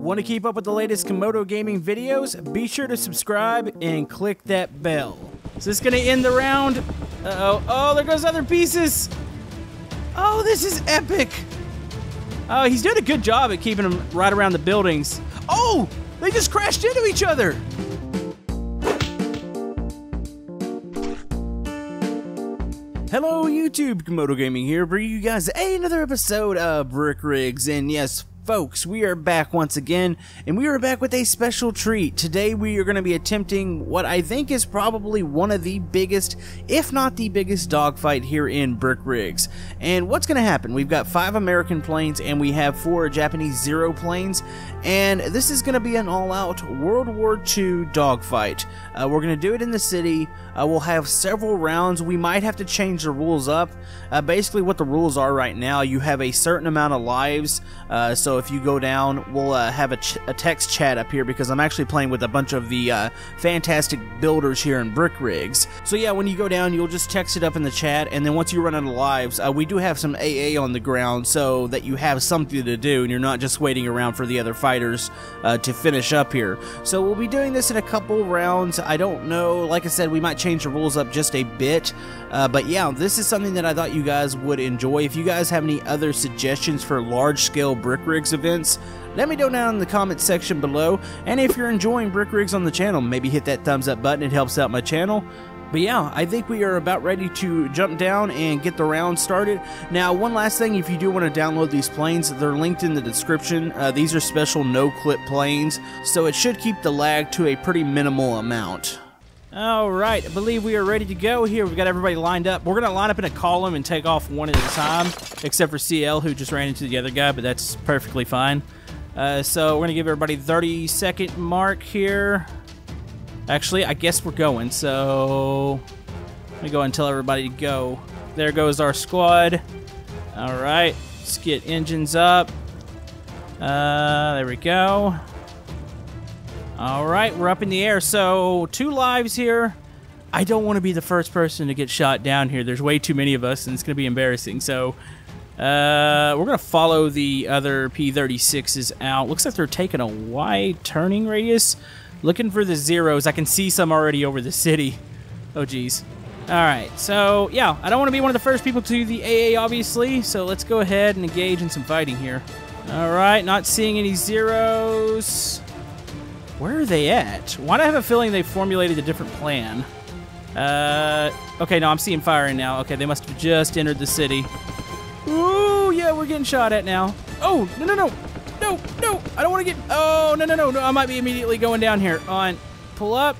Want to keep up with the latest Camodo Gaming videos? Be sure to subscribe and click that bell. Is this going to end the round? Uh-oh. Oh, there goes other pieces. Oh, this is epic. Oh, he's doing a good job at keeping them right around the buildings. Oh, they just crashed into each other. Hello YouTube, Camodo Gaming here, bringing you guys another episode of Brick Rigs, and yes, folks, we are back once again, and we are back with a special treat. Today we are going to be attempting what I think is probably one of the biggest, if not the biggest dogfight here in Brick Rigs. And what's going to happen? We've got five American planes, and we have four Japanese Zero planes, and this is going to be an all-out World War II dogfight. Uh, we're going to do it in the city. Uh, we'll have several rounds. We might have to change the rules up. Uh, basically, what the rules are right now, you have a certain amount of lives. Uh, so if you go down, we'll uh, have a, a, text chat up here because I'm actually playing with a bunch of the uh, fantastic builders here in Brick Rigs. So yeah, when you go down, you'll just text it up in the chat, and then once you run out of lives, we do have some AA on the ground so that you have something to do and you're not just waiting around for the other fighters to finish up here. So we'll be doing this in a couple rounds. I don't know. Like I said, we might change the rules up just a bit. Uh, but yeah, this is something that I thought you guys would enjoy. If you guys have any other suggestions for large-scale Brick Rigs events, let me know down in the comments section below. And if you're enjoying Brick Rigs on the channel, maybe hit that thumbs up button. It helps out my channel. But yeah, I think we are about ready to jump down and get the round started. Now, one last thing, if you do want to download these planes, they're linked in the description. Uh, these are special no-clip planes, so it should keep the lag to a pretty minimal amount. Alright, I believe we are ready to go here. We've got everybody lined up. We're going to line up in a column and take off one at a time, except for CL, who just ran into the other guy, but that's perfectly fine. Uh, so we're going to give everybody 30 second mark here. Actually, I guess we're going, so let me go and tell everybody to go. There goes our squad. Alright, let's get engines up. Uh, there we go. All right, we're up in the air. So, two lives here. I don't want to be the first person to get shot down here. There's way too many of us, and it's going to be embarrassing. So, uh, we're going to follow the other P-36s out. Looks like they're taking a wide turning radius. Looking for the zeros. I can see some already over the city. Oh, geez. All right, so, yeah, I don't want to be one of the first people to the AA, obviously. So, let's go ahead and engage in some fighting here. All right, not seeing any zeros. Where are they at? Why do I have a feeling they formulated a different plan? Uh, okay, no, I'm seeing firing now. Okay, they must have just entered the city. Ooh, yeah, we're getting shot at now. Oh, no, no, no. No, no, I don't want to get... Oh, no, no, no, no, I might be immediately going down here. On, pull up.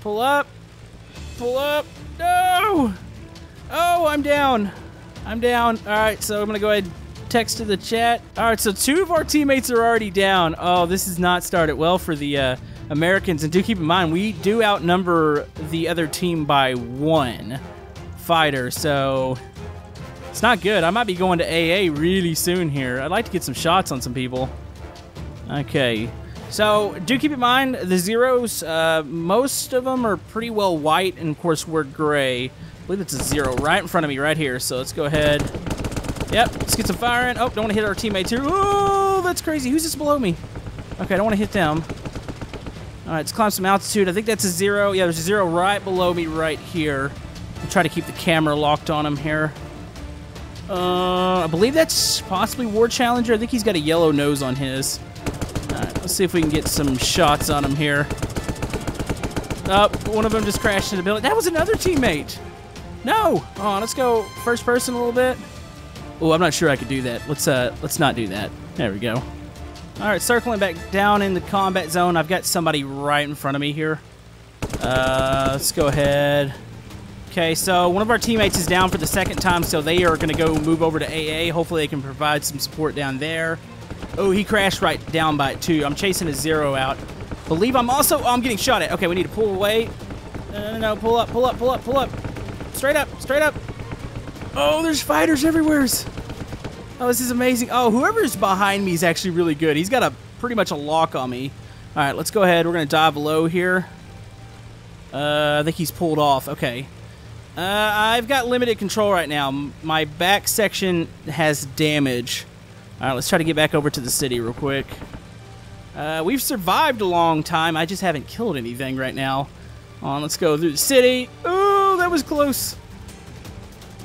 Pull up. Pull up. No! Oh, I'm down. I'm down. All right, so I'm going to go ahead text to the chat. All right, so two of our teammates are already down. Oh, this has not started well for the uh, Americans. And do keep in mind, we do outnumber the other team by one fighter, so it's not good. I might be going to AA really soon here. I'd like to get some shots on some people. Okay. So, do keep in mind, the zeros, uh, most of them are pretty well white, and of course we're gray. I believe it's a zero right in front of me right here, so let's go ahead Yep, let's get some firing. Oh, don't want to hit our teammates here. Oh, that's crazy. Who's this below me? Okay, I don't want to hit them. All right, let's climb some altitude. I think that's a zero. Yeah, there's a zero right below me right here. I'll try to keep the camera locked on him here. Uh, I believe that's possibly War Challenger. I think he's got a yellow nose on his. All right, let's see if we can get some shots on him here. Oh, one of them just crashed into the building. That was another teammate. No. Oh, let's go first person a little bit. Oh, I'm not sure I could do that. Let's uh, let's not do that. There we go. All right, circling back down in the combat zone. I've got somebody right in front of me here. Uh, let's go ahead. Okay, so one of our teammates is down for the second time, so they are going to go move over to AA. Hopefully, they can provide some support down there. Oh, he crashed right down by it, too. I'm chasing a zero out. Believe I'm also... Oh, I'm getting shot at. Okay, we need to pull away. No, no, no. Pull up, pull up, pull up, pull up. Straight up, straight up. Oh, there's fighters everywhere. Oh, this is amazing. Oh, whoever's behind me is actually really good. He's got a pretty much a lock on me. All right, let's go ahead. We're going to dive low here. Uh, I think he's pulled off. Okay. Uh, I've got limited control right now. My back section has damage. All right, let's try to get back over to the city real quick. Uh, we've survived a long time. I just haven't killed anything right now. On, let's go through the city. Ooh, that was close.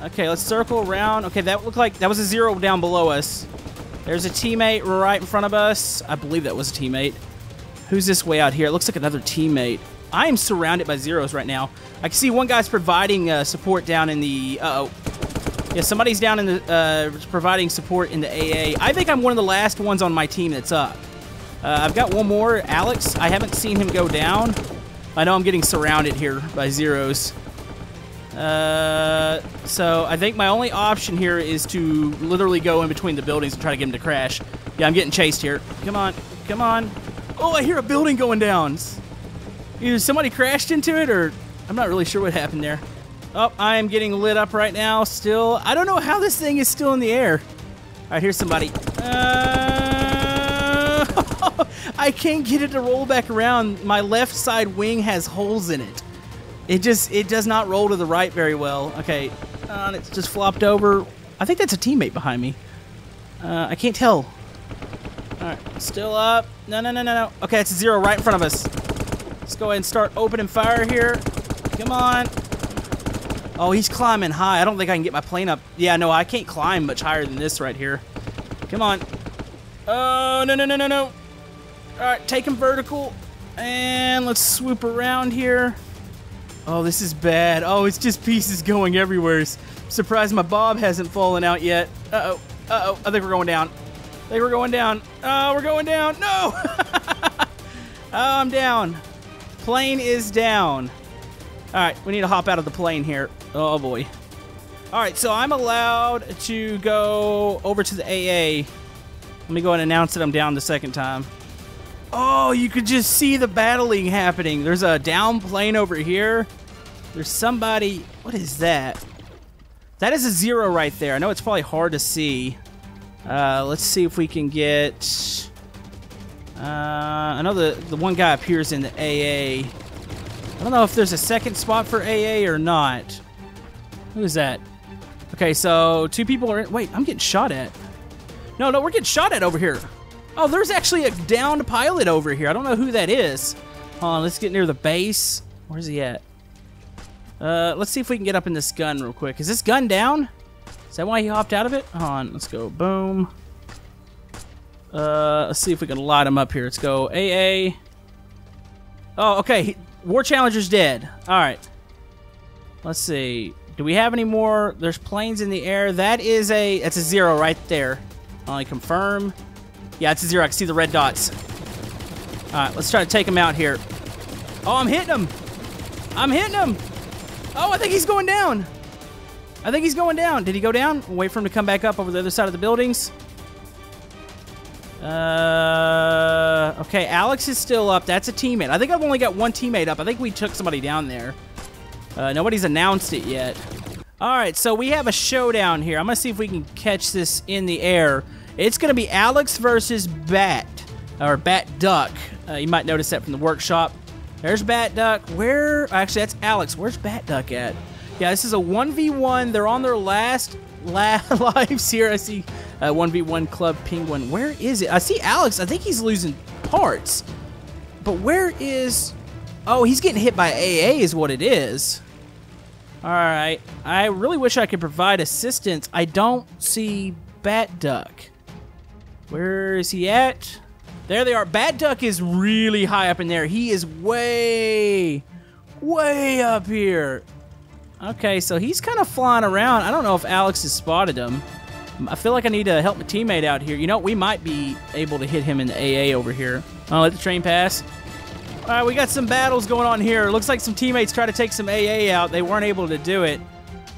Okay, let's circle around. Okay, that looked like that was a zero down below us. There's a teammate right in front of us. I believe that was a teammate. Who's this way out here? It looks like another teammate. I am surrounded by zeros right now. I can see one guy's providing uh, support down in the... Uh oh Yeah, somebody's down in the... Uh, providing support in the AA. I think I'm one of the last ones on my team that's up. Uh, I've got one more, Alex. I haven't seen him go down. I know I'm getting surrounded here by zeros. Uh, so I think my only option here is to literally go in between the buildings and try to get him to crash. Yeah, I'm getting chased here. Come on, come on. Oh, I hear a building going down. Either somebody crashed into it or I'm not really sure what happened there. Oh, I am getting lit up right now still. I don't know how this thing is still in the air. All right, here's somebody. Uh, I can't get it to roll back around. My left side wing has holes in it. It just, it does not roll to the right very well. Okay, uh, it's just flopped over. I think that's a teammate behind me. Uh, I can't tell. All right, still up. No, no, no, no, no. Okay, it's a zero right in front of us. Let's go ahead and start opening fire here. Come on. Oh, he's climbing high. I don't think I can get my plane up. Yeah, no, I can't climb much higher than this right here. Come on. Oh, no, no, no, no, no. All right, take him vertical. And let's swoop around here. Oh, this is bad. Oh, it's just pieces going everywhere. Surprised my bob hasn't fallen out yet. Uh-oh. Uh-oh. Oh, I think we're going down. I think we're going down. Oh, we're going down. No! oh, I'm down. Plane is down. All right, we need to hop out of the plane here. Oh, boy. All right, so I'm allowed to go over to the AA. Let me go and announce that I'm down the second time. Oh, you could just see the battling happening. There's a down plane over here. There's somebody... What is that? That is a zero right there. I know it's probably hard to see. Uh, let's see if we can get... Uh, I know the, the one guy appears in the AA. I don't know if there's a second spot for AA or not. Who is that? Okay, so two people are in... Wait, I'm getting shot at. No, no, we're getting shot at over here. Oh, there's actually a downed pilot over here. I don't know who that is. Hold on, let's get near the base. Where's he at? Uh, let's see if we can get up in this gun real quick. Is this gun down? Is that why he hopped out of it? Hold on, let's go. Boom. Uh, let's see if we can light him up here. Let's go AA. Oh, okay. War Challenger's dead. All right. Let's see. Do we have any more? There's planes in the air. That is a, that's a zero right there. Only confirm. Yeah, it's a zero. I can see the red dots. All right, let's try to take him out here. Oh, I'm hitting him. I'm hitting him. Oh, I think he's going down. I think he's going down. Did he go down? We'll wait for him to come back up over the other side of the buildings. Uh, okay, Alex is still up. That's a teammate. I think I've only got one teammate up. I think we took somebody down there. Uh, nobody's announced it yet. All right, so we have a showdown here. I'm going to see if we can catch this in the air. It's going to be Alex versus Bat, or Bat Duck. Uh, you might notice that from the workshop. There's Bat Duck. Where? Actually, that's Alex. Where's Bat Duck at? Yeah, this is a 1v1. They're on their last la lives here. I see a 1v1 Club Penguin. Where is it? I see Alex. I think he's losing parts. But where is... Oh, he's getting hit by AA is what it is. All right. I really wish I could provide assistance. I don't see Bat Duck. Where is he at? There they are. Bat Duck is really high up in there. He is way, way up here. Okay, so he's kind of flying around. I don't know if Alex has spotted him. I feel like I need to help my teammate out here. You know, we might be able to hit him in the AA over here. I'll let the train pass. All right, we got some battles going on here. Looks like some teammates tried to take some AA out. They weren't able to do it.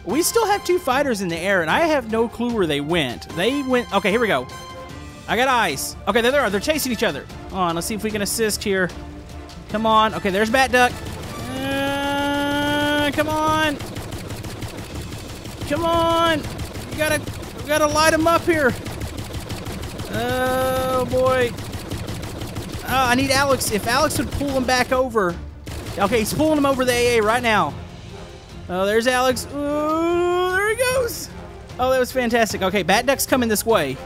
We still have two fighters in the air, and I have no clue where they went. They went... Okay, here we go. I got eyes. Okay, there they are. They're chasing each other. On, let's see if we can assist here. Come on. Okay, there's Bat Duck. Uh, come on. Come on. We gotta, we gotta light him up here. Oh, boy. Oh, I need Alex. If Alex would pull him back over. Okay, he's pulling him over the AA right now. Oh, there's Alex. Ooh, there he goes. Oh, that was fantastic. Okay, Bat Duck's coming this way.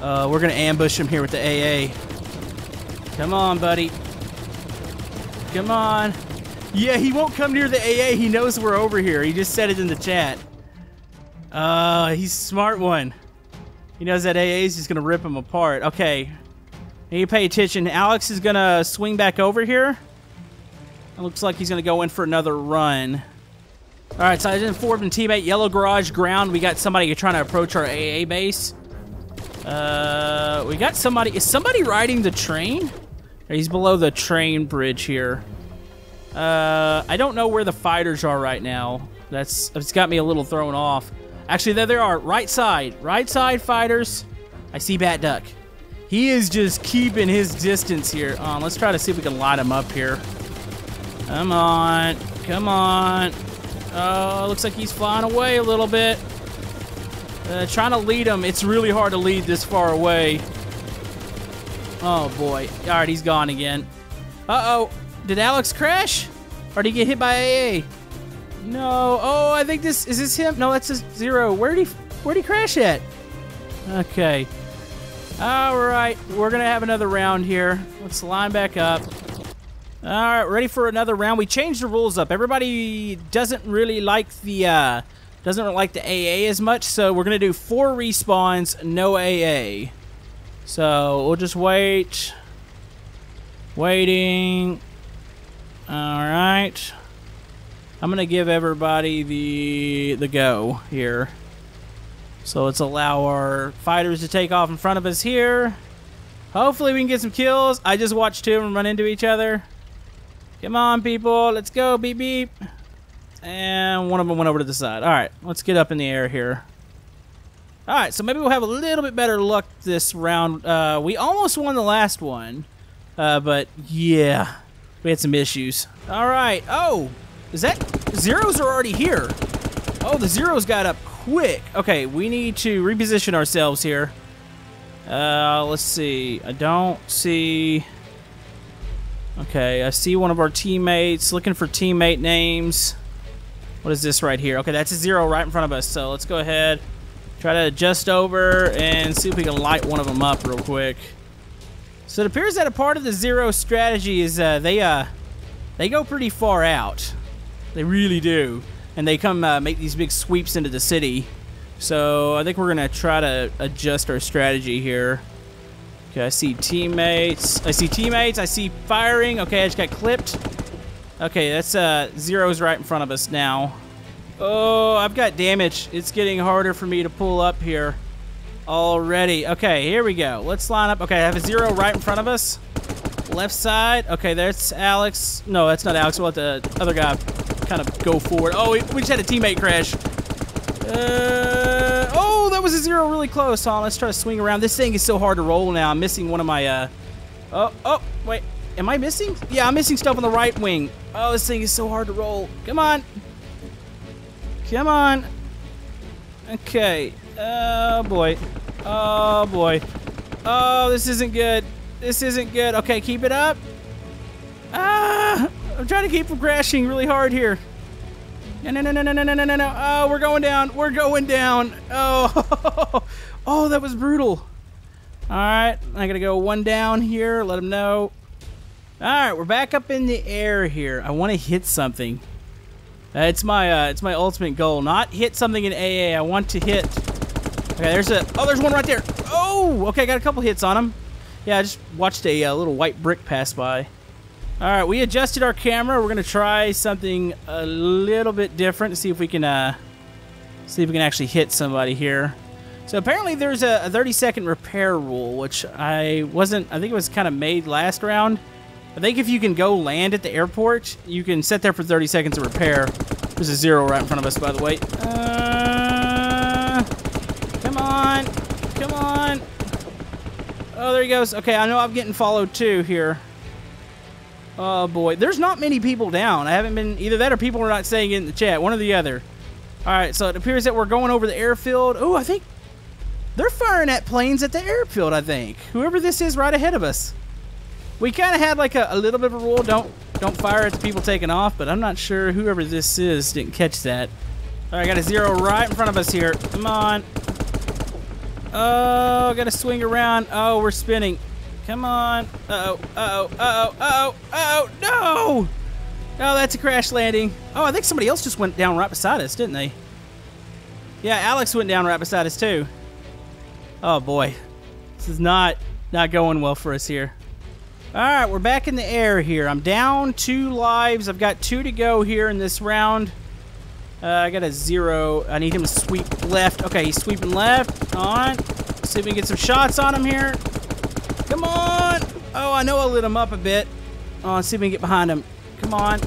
Uh, we're going to ambush him here with the AA. Come on, buddy. Come on. Yeah, he won't come near the AA. He knows we're over here. He just said it in the chat. Uh, he's smart one. He knows that AA is just going to rip him apart. Okay. To pay attention. Alex is going to swing back over here. It looks like he's going to go in for another run. All right, so I forward and teammate. Yellow garage ground. We got somebody trying to approach our AA base. Uh, we got somebody. Is somebody riding the train? He's below the train bridge here. Uh, I don't know where the fighters are right now. That's it's got me a little thrown off. Actually, there they are. Right side. Right side fighters. I see Bat Duck. He is just keeping his distance here. Um, let's try to see if we can light him up here. Come on. Come on. Oh, looks like he's flying away a little bit. Uh, trying to lead him. It's really hard to lead this far away. Oh, boy. All right, he's gone again. Uh-oh. Did Alex crash? Or did he get hit by AA? No. Oh, I think this... Is this him? No, that's a zero. Where'd he... Where'd he crash at? Okay. All right. We're going to have another round here. Let's line back up. All right, ready for another round. We changed the rules up. Everybody doesn't really like the uh, doesn't like the AA as much, so we're gonna do four respawns, no AA. So we'll just wait. Waiting. All right. I'm gonna give everybody the the go here. So let's allow our fighters to take off in front of us here. Hopefully we can get some kills. I just watched two of them run into each other. Come on, people. Let's go. Beep, beep. And one of them went over to the side. All right. Let's get up in the air here. All right. So maybe we'll have a little bit better luck this round. Uh, we almost won the last one. Uh, but, yeah. We had some issues. All right. Oh. Is that... Zeros are already here. Oh, the zeros got up quick. Okay. We need to reposition ourselves here. Uh, let's see. I don't see... Okay, I see one of our teammates looking for teammate names. What is this right here? Okay, that's a zero right in front of us. So let's go ahead, try to adjust over and see if we can light one of them up real quick. So it appears that a part of the zero strategy is uh, they uh, they go pretty far out. They really do, and they come uh, make these big sweeps into the city. So I think we're gonna try to adjust our strategy here. Okay, I see teammates. I see teammates. I see firing. Okay, I just got clipped. Okay, that's uh, zeros right in front of us now. Oh, I've got damage. It's getting harder for me to pull up here already. Okay, here we go. Let's line up. Okay, I have a zero right in front of us. Left side. Okay, that's Alex. No, that's not Alex. We'll let the other guy kind of go forward. Oh, we, we just had a teammate crash. Uh, oh, that was a zero really close. Huh? Let's try to swing around. This thing is so hard to roll now. I'm missing one of my, uh... Oh, oh, wait. Am I missing? Yeah, I'm missing stuff on the right wing. Oh, this thing is so hard to roll. Come on. Come on. Okay. Oh, boy. Oh, boy. Oh, this isn't good. This isn't good. Okay, keep it up. Ah! I'm trying to keep from crashing really hard here. No, no, no, no, no, no, no, no, no. Oh, we're going down. We're going down. Oh, oh, that was brutal. All right, I gotta go one down here. Let him know. All right, we're back up in the air here. I want to hit something. Uh, it's my uh, it's my ultimate goal. Not hit something in AA. I want to hit. Okay, there's a. Oh, there's one right there. Oh, okay, got a couple hits on him. Yeah, I just watched a uh, little white brick pass by. All right, we adjusted our camera. We're gonna try something a little bit different to see if we can uh, see if we can actually hit somebody here. So apparently there's a, a 30 second repair rule, which I wasn't. I think it was kind of made last round. I think if you can go land at the airport, you can sit there for 30 seconds to repair. There's a zero right in front of us, by the way. Uh, come on, come on. Oh, there he goes. Okay, I know I'm getting followed too here. Oh boy, there's not many people down. I haven't been either that or people are not saying it in the chat. One or the other. All right, so it appears that we're going over the airfield. Oh, I think they're firing at planes at the airfield. I think whoever this is right ahead of us. We kind of had like a, a, little bit of a rule: don't don't fire at the people taking off. But I'm not sure whoever this is didn't catch that. All right, got a zero right in front of us here. Come on. Oh, got to swing around. Oh, we're spinning. Come on. Uh-oh, uh-oh, uh-oh, uh-oh, uh-oh, no! Oh, that's a crash landing. Oh, I think somebody else just went down right beside us, didn't they? Yeah, Alex went down right beside us, too. Oh, boy. This is not, not going well for us here. All right, we're back in the air here. I'm down two lives. I've got two to go here in this round. Uh, I got a zero. I need him to sweep left. Okay, he's sweeping left. On. See if we can get some shots on him here. Come on. Oh, I know I lit him up a bit. Oh, let's see if we can get behind him. Come on.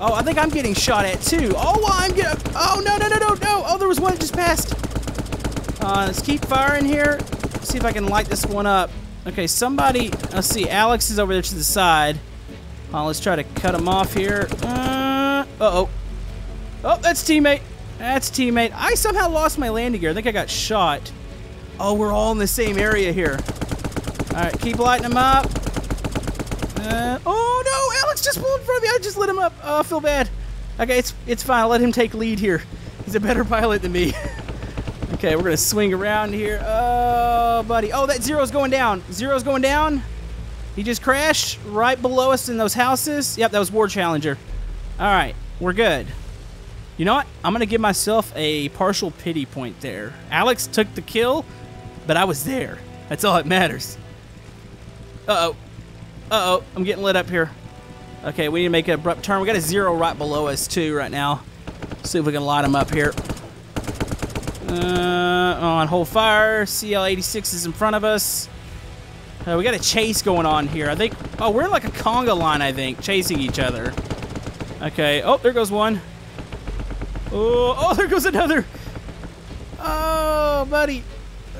Oh, I think I'm getting shot at too. Oh, I'm getting. Oh, no, no, no, no, no. Oh, there was one that just passed. Uh, let's keep firing here. See if I can light this one up. Okay, somebody. Let's see. Alex is over there to the side. Uh, let's try to cut him off here. Uh oh. Oh, that's teammate. That's teammate. I somehow lost my landing gear. I think I got shot. Oh, we're all in the same area here. All right, keep lighting them up. Uh, oh no, Alex just pulled in front of me. I just lit him up. Oh, I feel bad. Okay, it's it's fine. I'll let him take lead here. He's a better pilot than me. okay, we're gonna swing around here. Oh, buddy. Oh, that zero's going down. Zero's going down. He just crashed right below us in those houses. Yep, that was War Challenger. All right, we're good. You know what? I'm to give myself a partial pity point there. Alex took the kill, but I was there. That's all that matters. Uh-oh. Uh-oh. I'm getting lit up here. Okay, we need to make an abrupt turn. We got a zero right below us, too, right now. See if we can light him up here. Uh, on hold fire. CL-86 is in front of us. Uh, we got a chase going on here. I think... Oh, we're in like a conga line, I think, chasing each other. Okay. Oh, there goes one. Oh, oh, there goes another. Oh, buddy.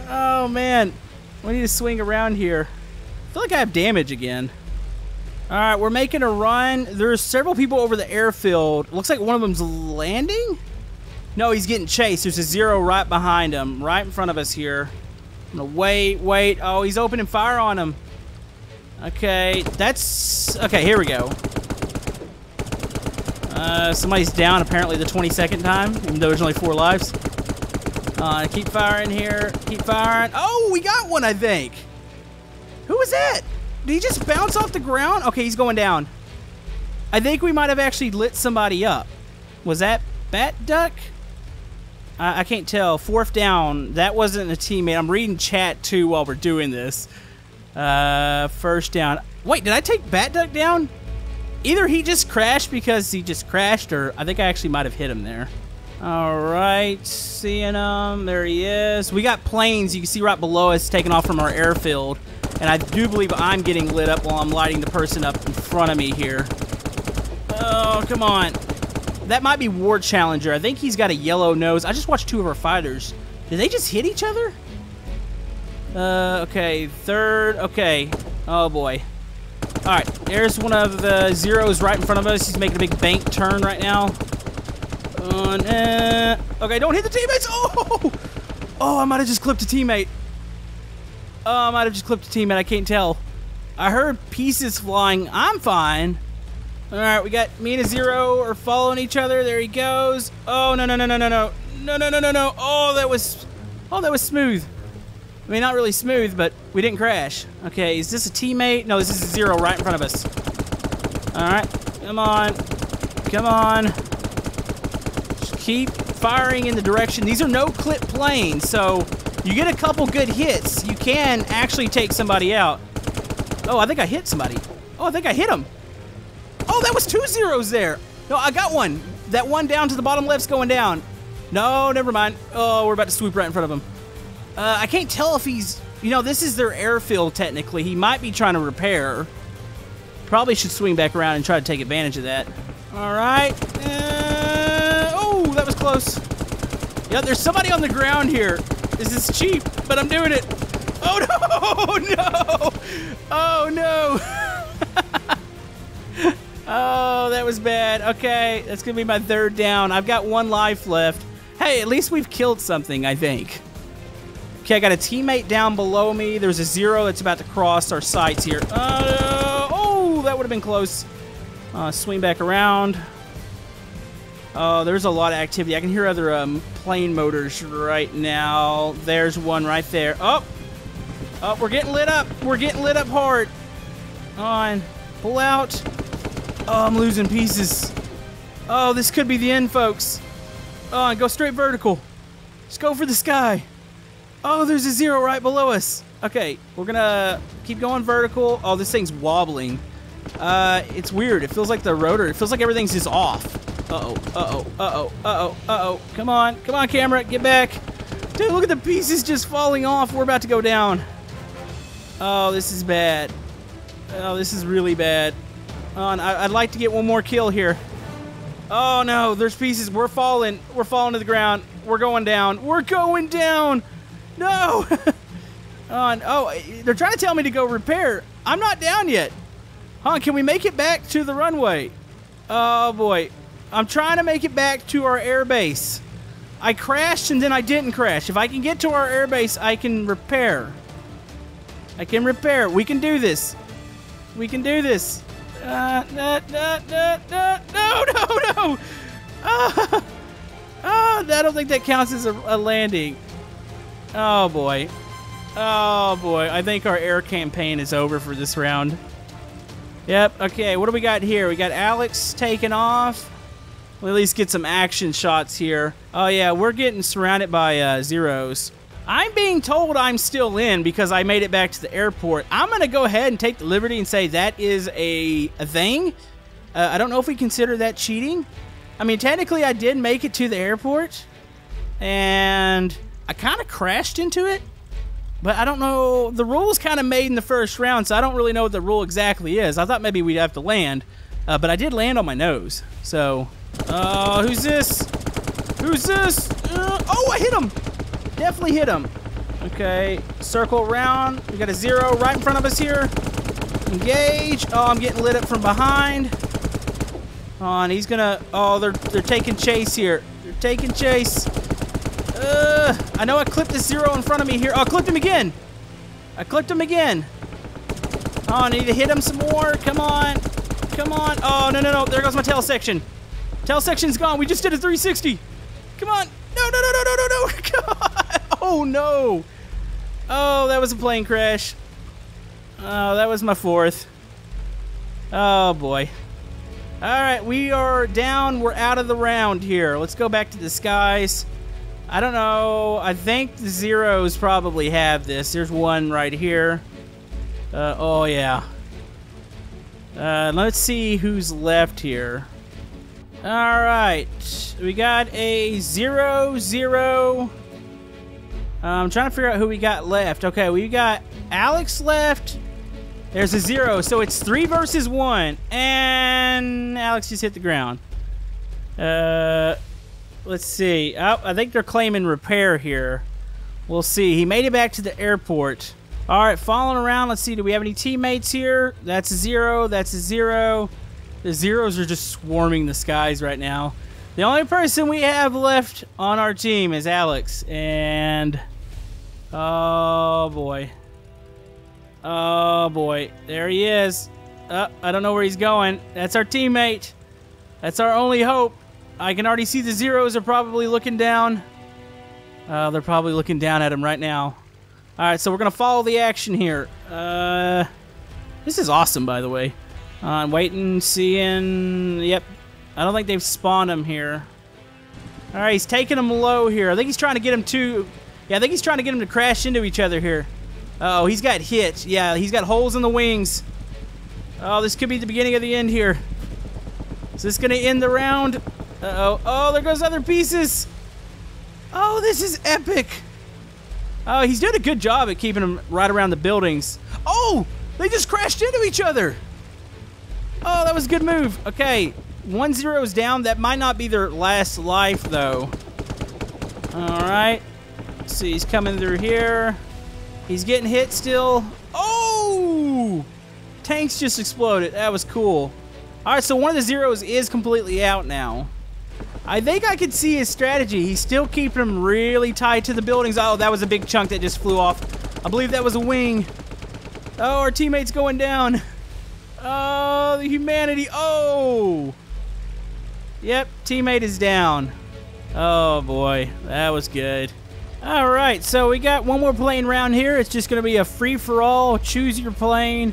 Oh, man. We need to swing around here. I feel like I have damage again. All right, we're making a run. There's several people over the airfield. Looks like one of them's landing? No, he's getting chased. There's a zero right behind him, right in front of us here. I'm gonna wait, wait. Oh, he's opening fire on him. Okay, that's... Okay, here we go. Uh, somebody's down apparently the 22nd time, even though there's only four lives. Uh, keep firing here. Keep firing. Oh, we got one, I think. Who was that? Did he just bounce off the ground? Okay, he's going down. I think we might have actually lit somebody up. Was that Bat Duck? I, I can't tell. Fourth down. That wasn't a teammate. I'm reading chat too while we're doing this. Uh, first down. Wait, did I take Bat Duck down? Either he just crashed because he just crashed, or I think I actually might have hit him there. All right, seeing him. There he is. We got planes you can see right below us taking off from our airfield. And I do believe I'm getting lit up while I'm lighting the person up in front of me here. Oh, come on. That might be War Challenger. I think he's got a yellow nose. I just watched two of our fighters. Did they just hit each other? Uh, okay. Third. Okay. Oh, boy. All right, there's one of the zeros right in front of us. He's making a big bank turn right now. On, uh, okay, don't hit the teammates. Oh, oh, I might have just clipped a teammate. Oh, I might have just clipped a teammate. I can't tell. I heard pieces flying. I'm fine. All right, we got me and a zero are following each other. There he goes. Oh no no no no no no no no no no no. Oh, that was, oh that was smooth. I mean, not really smooth, but we didn't crash. Okay, is this a teammate? No, this is a zero right in front of us. All right, come on. Come on. Just keep firing in the direction. These are no-clip planes, so you get a couple good hits, you can actually take somebody out. Oh, I think I hit somebody. Oh, I think I hit him. Oh, that was two zeros there. No, I got one. That one down to the bottom left's going down. No, never mind. Oh, we're about to swoop right in front of him. Uh, I can't tell if he's, you know, this is their airfield technically. He might be trying to repair. Probably should swing back around and try to take advantage of that. All right. Uh, oh, that was close. Yeah, there's somebody on the ground here. This is cheap, but I'm doing it. Oh no, no. Oh no. oh, that was bad. Okay, that's to be my third down. I've got one life left. Hey, at least we've killed something, I think. Okay, I got a teammate down below me. There's a zero that's about to cross our sights here. Uh, oh, that would have been close. Uh, swing back around. Oh, there's a lot of activity. I can hear other um, plane motors right now. There's one right there. Oh, Oh, we're getting lit up. We're getting lit up hard. On. Pull out. Oh, I'm losing pieces. Oh, this could be the end, folks. Oh, and go straight vertical. Just go for the sky. Oh, there's a zero right below us. Okay, we're gonna keep going vertical. Oh, this thing's wobbling. Uh, it's weird. It feels like the rotor. It feels like everything's just off. Uh-oh, uh-oh, uh-oh, uh-oh, uh-oh. Come on, come on, camera, get back. Dude, look at the pieces just falling off. We're about to go down. Oh, this is bad. Oh, this is really bad. And I, would like to get one more kill here. Oh no, there's pieces. We're falling. We're falling to the ground. We're going down. We're going down. No. oh, oh, they're trying to tell me to go repair. I'm not down yet. Huh? Can we make it back to the runway? Oh boy, I'm trying to make it back to our airbase. I crashed and then I didn't crash. If I can get to our airbase, I can repair. I can repair. We can do this. We can do this. Uh, no, no, no, no, no, no, no. Uh, oh, I don't think that counts as a, a landing. Oh, boy. Oh, boy. I think our air campaign is over for this round. Yep, okay. What do we got here? We got Alex taking off. We'll at least get some action shots here. Oh, yeah, we're getting surrounded by uh, zeros. I'm being told I'm still in because I made it back to the airport. I'm going to go ahead and take the liberty and say that is a, a thing. Uh, I don't know if we consider that cheating. I mean, technically, I did make it to the airport, and I kind of crashed into it. But I don't know. The rule kind of made in the first round, so I don't really know what the rule exactly is. I thought maybe we'd have to land, uh, but I did land on my nose. So, uh, who's this? Who's this? Uh, oh, I hit him! Definitely hit him. Okay, circle around. We got a zero right in front of us here. Engage. Oh, I'm getting lit up from behind. Oh, and he's gonna. Oh, they're they're taking chase here. They're taking chase. Uh, I know I clipped the zero in front of me here. Oh, I clipped him again. I clipped him again. Oh, I need to hit him some more. Come on. Come on. Oh, no, no, no. There goes my tail section. Tail section's gone. We just did a 360. Come on. No, no, no, no, no, no, no. Come on. Oh, no. Oh, that was a plane crash. Oh, that was my fourth. Oh, boy. All right, we are down. We're out of the round here. Let's go back to the skies. I don't know. I think the zeros probably have this. There's one right here. Uh, oh, yeah. Uh, let's see who's left here. All right. We got a zero, zero. Uh, I'm trying to figure out who we got left. Okay, we got Alex left. There's a zero, so it's three versus one. And Alex just hit the ground. Uh, let's see. Oh, I think they're claiming repair here. We'll see. He made it back to the airport. All right, following around. Let's see. Do we have any teammates here? That's a zero. That's a zero. The zeros are just swarming the skies right now. The only person we have left on our team is Alex, and Oh, boy. Oh, boy. There he is. Uh, I don't know where he's going. That's our teammate. That's our only hope. I can already see the zeros are probably looking down. Uh, they're probably looking down at him right now. All right, so we're to follow the action here. Uh, this is awesome, by the way. Uh, I'm waiting, seeing... Yep. I don't think they've spawned him here. All right, he's taking him low here. I think he's trying to get him to yeah, I think he's trying to get them to crash into each other here. Uh oh, he's got hit. Yeah, he's got holes in the wings. Oh, this could be the beginning of the end here. Is this going to end the round? Uh-oh. Oh, there goes other pieces. Oh, this is epic. Oh, he's doing a good job at keeping them right around the buildings. Oh, they just crashed into each other. Oh, that was a good move. Okay, one zero is down. That might not be their last life, though. All right. Let's see, he's coming through here. He's getting hit still. Oh! Tanks just exploded. That was cool. Alright, so one of the zeros is completely out now. I think I could see his strategy. He's still keeping them really tight to the buildings. Oh, that was a big chunk that just flew off. I believe that was a wing. Oh, our teammate's going down. Oh, the humanity. Oh! Yep, teammate is down. Oh, boy. That was good. All right, so we got one more plane round here. It's just going to be a free-for-all. Choose your plane.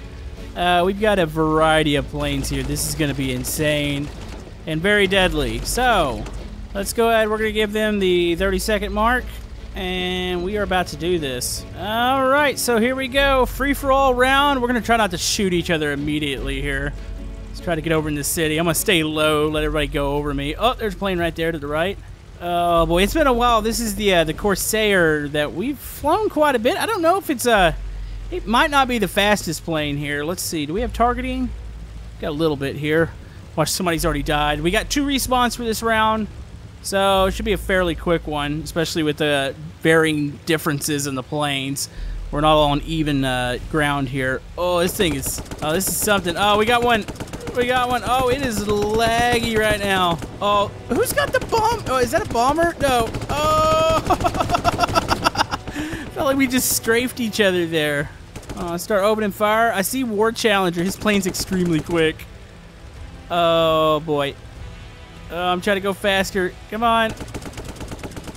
Uh, we've got a variety of planes here. This is going to be insane and very deadly. So, let's go ahead. We're going to give them the 30-second mark, and we are about to do this. All right, so here we go. Free-for-all round. We're going to try not to shoot each other immediately here. Try to get over in the city. I'm going to stay low, let everybody go over me. Oh, there's a plane right there to the right. Oh boy, it's been a while. This is the uh, the Corsair that we've flown quite a bit. I don't know if it's a. Uh, it might not be the fastest plane here. Let's see. Do we have targeting? Got a little bit here. Watch, somebody's already died. We got two respawns for this round, so it should be a fairly quick one, especially with the varying differences in the planes. We're not all on even uh, ground here. Oh, this thing is. Oh, this is something. Oh, we got one. We got one. Oh, it is laggy right now. Oh, who's got the bomb? Oh, is that a bomber? No. Oh. Felt like we just strafed each other there. Oh, start opening fire. I see War Challenger. His plane's extremely quick. Oh, boy. Oh, I'm trying to go faster. Come on.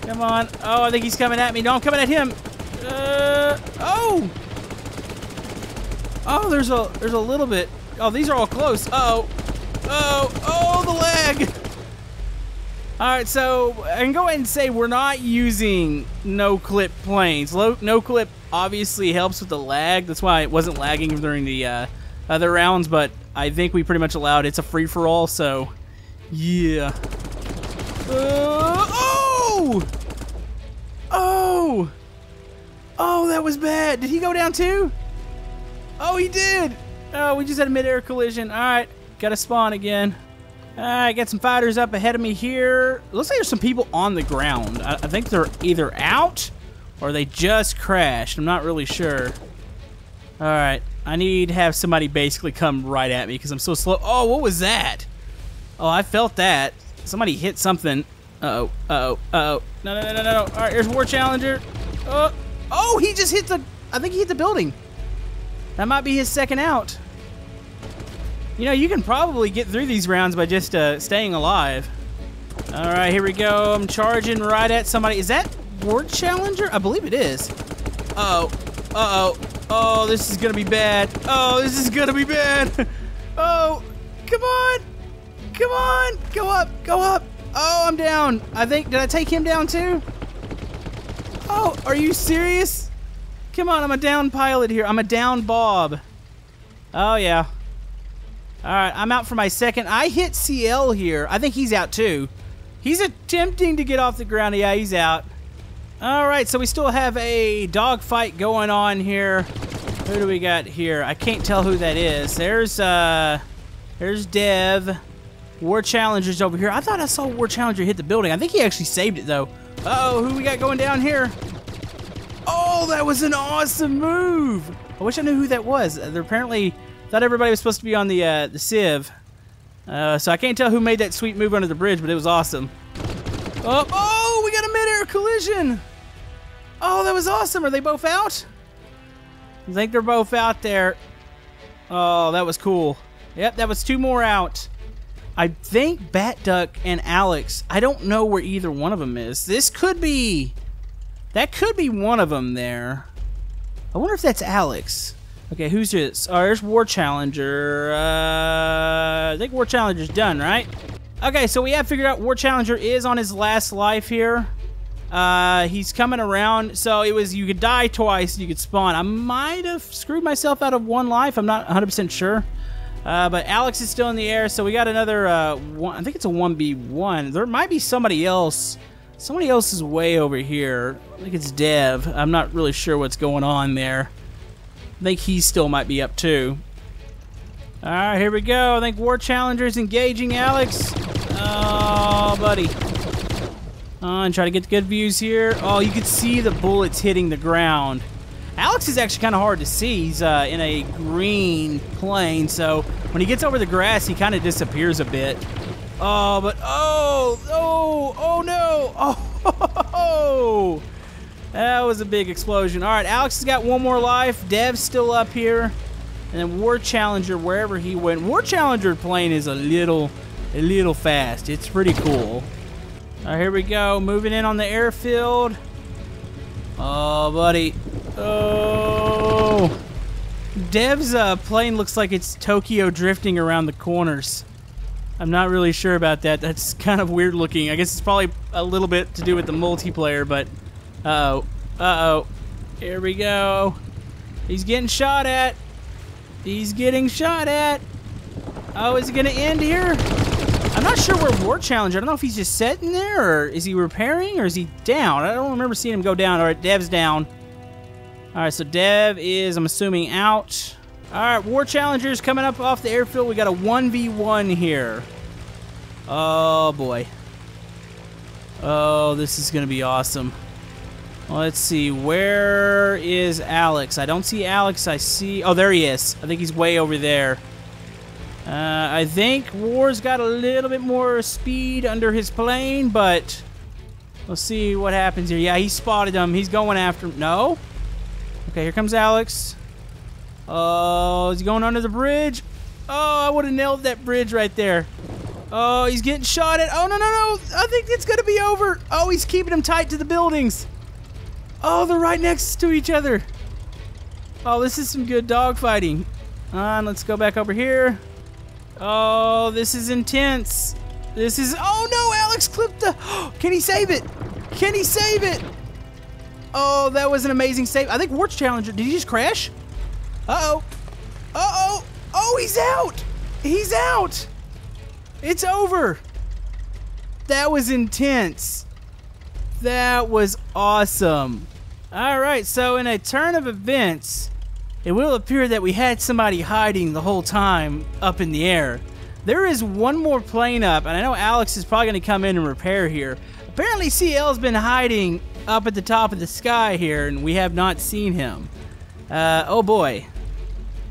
Come on. Oh, I think he's coming at me. No, I'm coming at him. Uh, oh. Oh, there's a there's a little bit. Oh, these are all close. Uh oh. Oh, oh, the lag. All right, so I can go ahead and say we're not using no-clip planes. No-clip obviously helps with the lag. That's why it wasn't lagging during the uh, other rounds, but I think we pretty much allowed it's a free-for-all, so yeah. Uh, oh! Oh! Oh, that was bad. Did he go down too? Oh, he did. Oh, we just had a mid-air collision. All right, got to spawn again. Ah, All right, got some fighters up ahead of me here. Looks like there's some people on the ground. I, I think they're either out or they just crashed. I'm not really sure. All right, I need to have somebody basically come right at me because I'm so slow. Oh, what was that? Oh, I felt that. Somebody hit something. Uh-oh, uh-oh, uh-oh. No, no, no, no, no. All right, here's War Challenger. Oh, oh, he just hit the, I think he hit the building. That might be his second out. You know, you can probably get through these rounds by just uh, staying alive. All right, here we go. I'm charging right at somebody. Is that War Challenger? I believe it is. Uh oh Uh-oh. Oh, this is gonna be bad. Oh, this is gonna be bad. oh, come on. Come on. Go up. Go up. Oh, I'm down. I think, did I take him down too? Oh, are you serious? Come on, I'm a down pilot here. I'm a down Bob. Oh, yeah. All right, I'm out for my second. I hit CL here. I think he's out too. He's attempting to get off the ground. Yeah, he's out. All right, so we still have a dogfight going on here. Who do we got here? I can't tell who that is. There's uh, there's Dev. War Challenger's over here. I thought I saw War Challenger hit the building. I think he actually saved it though. Uh oh, who we got going down here? Oh, that was an awesome move! I wish I knew who that was. Uh, they're apparently thought everybody was supposed to be on the uh, the Civ. Uh, so I can't tell who made that sweet move under the bridge, but it was awesome. Oh, oh, we got a mid-air collision! Oh, that was awesome. Are they both out? I think they're both out there. Oh, that was cool. Yep, that was two more out. I think Bat Duck and Alex, I don't know where either one of them is. This could be that could be one of them there. I wonder if that's Alex. Okay, who's this? Oh, there's War Challenger. Uh, I think War Challenger's done, right? Okay, so we have figured out War Challenger is on his last life here. Uh, he's coming around. So it was you could die twice, you could spawn. I might have screwed myself out of one life. I'm not 100% sure. Uh, but Alex is still in the air, so we got another uh, one. I think it's a 1v1. There might be somebody else Somebody else is way over here. I think it's Dev. I'm not really sure what's going on there. I think he still might be up too. Alright, here we go. I think War Challenger's engaging Alex. Oh, buddy. And try to get good views here. Oh, you can see the bullets hitting the ground. Alex is actually kind of hard to see. He's uh, in a green plane, so when he gets over the grass, he kind of disappears a bit. Oh, but oh, oh, oh no! Oh, that was a big explosion. All right, Alex has got one more life. Dev's still up here, and then War Challenger, wherever he went. War Challenger plane is a little, a little fast. It's pretty cool. All right, here we go. Moving in on the airfield. Oh, buddy. Oh. Dev's uh, plane looks like it's Tokyo drifting around the corners. I'm not really sure about that. That's kind of weird looking. I guess it's probably a little bit to do with the multiplayer, but... Uh-oh. Uh-oh. Here we go. He's getting shot at. He's getting shot at. Oh, is it going to end here? I'm not sure where War Challenge. I don't know if he's just sitting there, or is he repairing, or is he down? I don't remember seeing him go down. All right, Dev's down. All right, so Dev is, I'm assuming, out. All right, War Challengers coming up off the airfield. We got a 1v1 here. Oh, boy. Oh, this is going to be awesome. Let's see. Where is Alex? I don't see Alex. I see... Oh, there he is. I think he's way over there. Uh, I think War's got a little bit more speed under his plane, but... We'll see what happens here. Yeah, he spotted him. He's going after him. No? Okay, here comes Alex. Oh, is he going under the bridge? Oh, I would have nailed that bridge right there. Oh, he's getting shot at. Oh, no, no, no. I think it's going to be over. Oh, he's keeping him tight to the buildings. Oh, they're right next to each other. Oh, this is some good dogfighting. On, let's go back over here. Oh, this is intense. This is... Oh, no, Alex clipped the... Can he save it? Can he save it? Oh, that was an amazing save. I think War's Challenger, did he just crash? Uh-oh. Uh-oh. Oh, he's out. He's out. It's over. That was intense. That was awesome. All right, so in a turn of events, it will appear that we had somebody hiding the whole time up in the air. There is one more plane up, and I know Alex is probably going to come in and repair here. Apparently CL's been hiding up at the top of the sky here, and we have not seen him. Uh, oh boy.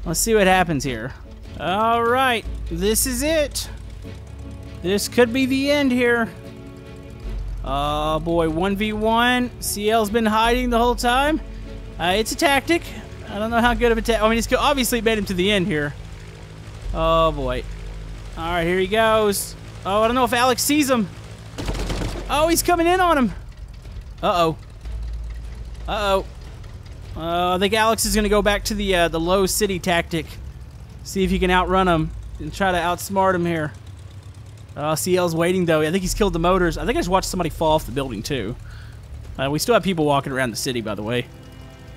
Let's see what happens here. Alright, this is it. This could be the end here. Oh boy, 1v1. CL's been hiding the whole time. Uh, it's a tactic. I don't know how good of a tactic. I mean, it's obviously made him to the end here. Oh boy. Alright, here he goes. Oh, I don't know if Alex sees him. Oh, he's coming in on him. Uh-oh. Uh-oh. Uh, I think Alex is going to go back to the uh, the low city tactic. See if he can outrun him and try to outsmart him here. Uh, CL's waiting, though. I think he's killed the motors. I think I just watched somebody fall off the building, too. Uh, we still have people walking around the city, by the way.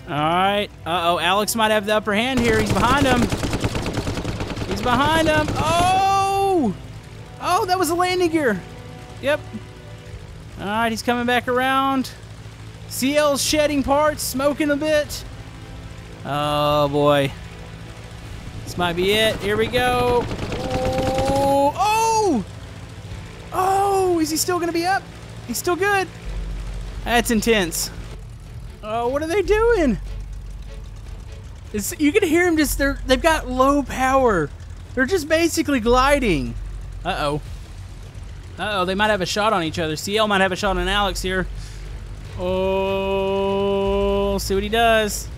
All right. Uh-oh, Alex might have the upper hand here. He's behind him. He's behind him. Oh! Oh, that was a landing gear. Yep. All right, he's coming back around. CL's shedding parts, smoking a bit. Oh, boy. This might be it. Here we go. Oh! Oh! Is he still going to be up? He's still good. That's intense. Oh, what are they doing? It's, you can hear them just, they're, they've got low power. They're just basically gliding. Uh-oh. Uh oh they might have a shot on each other. CL might have a shot on Alex here. Oh, see what he does.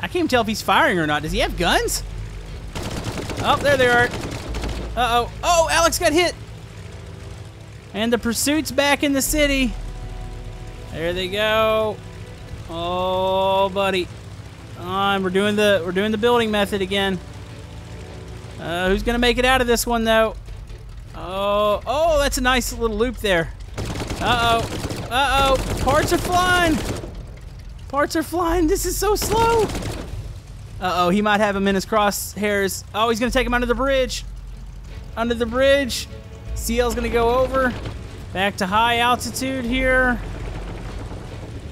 I can't tell if he's firing or not. Does he have guns? Oh, there they are. Uh-oh. Oh, Alex got hit. And the pursuit's back in the city. There they go. Oh, buddy. On, we're doing the we're doing the building method again. Uh, who's gonna make it out of this one though? Oh, oh, that's a nice little loop there. Uh-oh. Uh-oh. Parts are flying. Parts are flying. This is so slow. Uh-oh, he might have him in his crosshairs. Oh, he's to take him under the bridge. Under the bridge. CL's to go over. Back to high altitude here.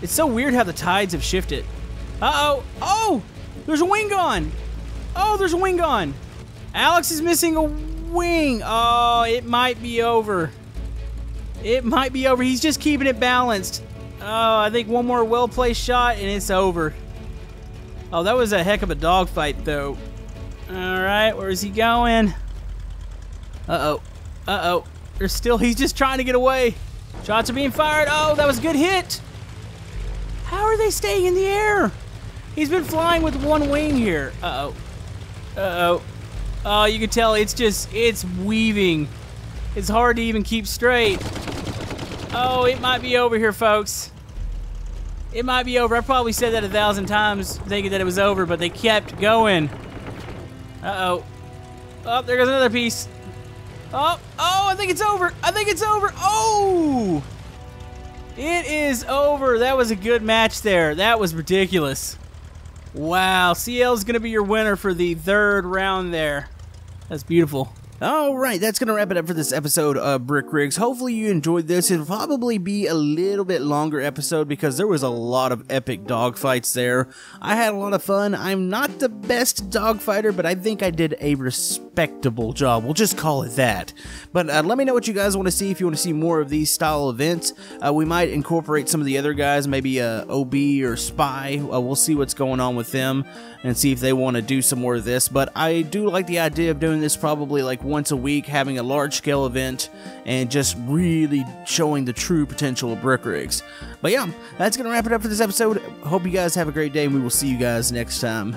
It's so weird how the tides have shifted. Uh-oh. Oh! There's a wing gone. Oh, there's a wing gone. Alex is missing a wing. Oh, it might be over. It might be over. He's just keeping it balanced. Oh, I think one more well-placed shot and it's over. Oh, that was a heck of a dogfight, though. All right, where is he going? Uh-oh. Uh-oh. There's still, he's just trying to get away. Shots are being fired. Oh, that was a good hit. How are they staying in the air? He's been flying with one wing here. Uh-oh. Uh-oh. Oh, you can tell it's just, it's weaving. It's hard to even keep straight. Oh, it might be over here, folks. It might be over. I probably said that a thousand times thinking that it was over, but they kept going. Uh-oh. Oh, there goes another piece. Oh, oh, I think it's over. I think it's over. Oh! It is over. That was a good match there. That was ridiculous. Wow, CL is going to be your winner for the third round there. That's beautiful. Alright, that's going to wrap it up for this episode of Brick Rigs. Hopefully you enjoyed this. It'll probably be a little bit longer episode because there was a lot of epic dogfights there. I had a lot of fun. I'm not the best dogfighter, but I think I did a respectable job. We'll just call it that. But uh, let me know what you guys want to see if you want to see more of these style events. Uh, we might incorporate some of the other guys, maybe uh, OB or Spy. Uh, we'll see what's going on with them and see if they want to do some more of this. But I do like the idea of doing this probably like once a week, having a large scale event, and just really showing the true potential of brick rigs. But yeah, that's going to wrap it up for this episode. Hope you guys have a great day, and we will see you guys next time.